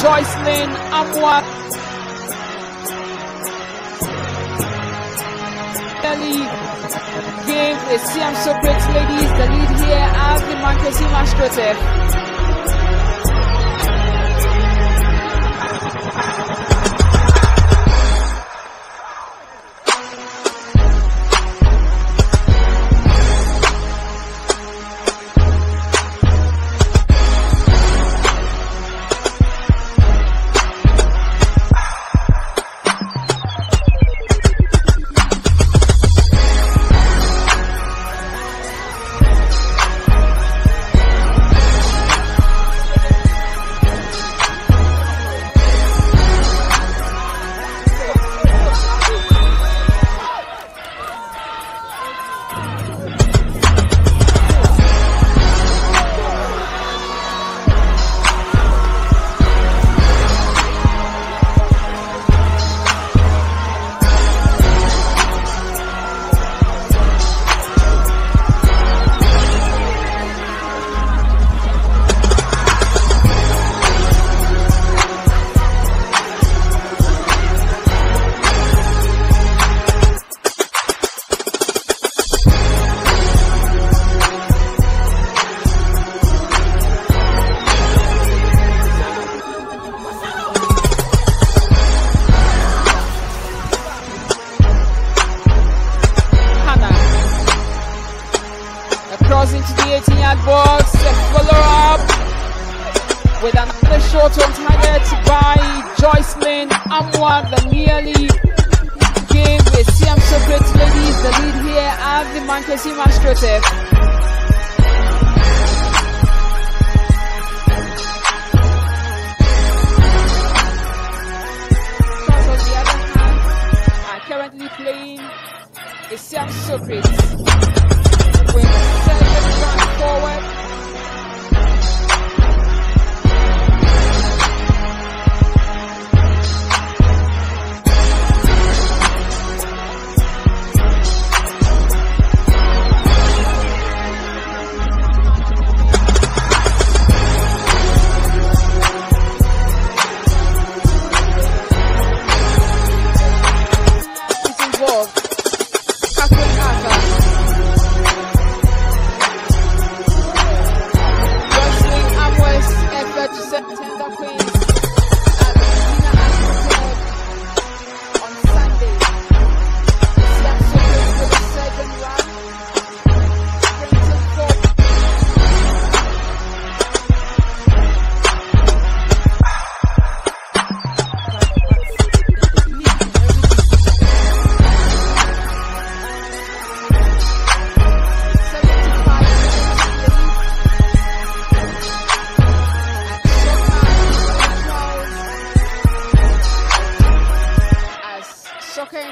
Joycelyn Amoah. Ellie gave the CM Socrates ladies the lead here as the Mankessim Astroturf. was a follow-up with another short on target by Joycelyn Amoah the nearly game with CM Separate ladies the lead here at the Manchester Mastrotev. currently playing the Sam Socrates with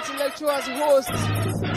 congratulate you as a host.